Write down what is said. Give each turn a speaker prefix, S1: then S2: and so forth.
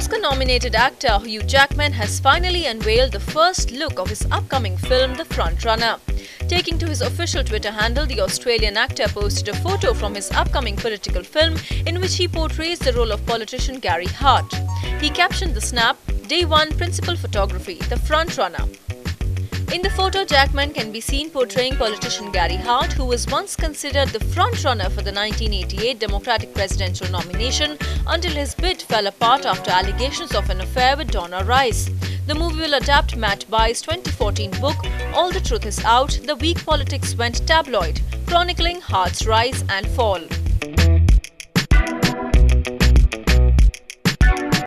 S1: Oscar-nominated actor Hugh Jackman has finally unveiled the first look of his upcoming film, The Frontrunner. Taking to his official Twitter handle, the Australian actor posted a photo from his upcoming political film in which he portrays the role of politician Gary Hart. He captioned the snap, Day 1 Principal Photography, The Frontrunner. In the photo, Jackman can be seen portraying politician Gary Hart, who was once considered the frontrunner for the 1988 Democratic presidential nomination until his bid fell apart after allegations of an affair with Donna Rice. The movie will adapt Matt Bai's 2014 book, All the Truth Is Out The Week Politics Went Tabloid, chronicling Hart's rise and fall.